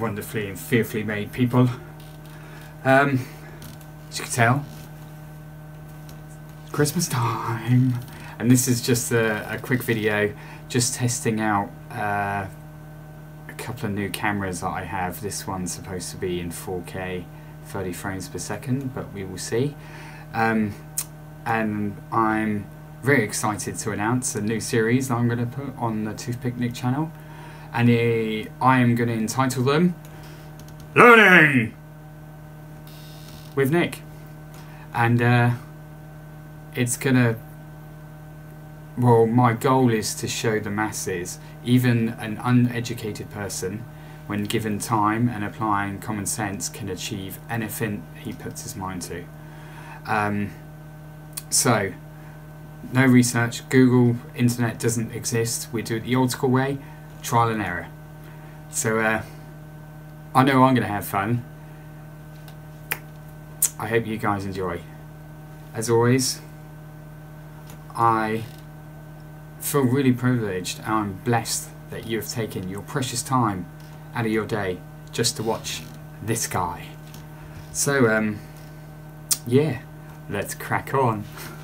wonderfully and fearfully made people. Um, as you can tell, Christmas time. And this is just a, a quick video, just testing out uh, a couple of new cameras that I have. This one's supposed to be in 4K, 30 frames per second, but we will see. Um, and I'm very excited to announce a new series that I'm going to put on the Toothpick Nik channel. And I am going to entitle them Learning with Nik. And uh, it's going to, well, my goal is to show the masses, even an uneducated person, when given time and applying common sense, can achieve anything he puts his mind to. Um, so, no research, Google, internet doesn't exist. We do it the old school way, trial and error. So, uh, I know I'm going to have fun. I hope you guys enjoy. As always, I feel really privileged and I'm blessed that you have taken your precious time out of your day just to watch this guy. So, um, yeah, let's crack on.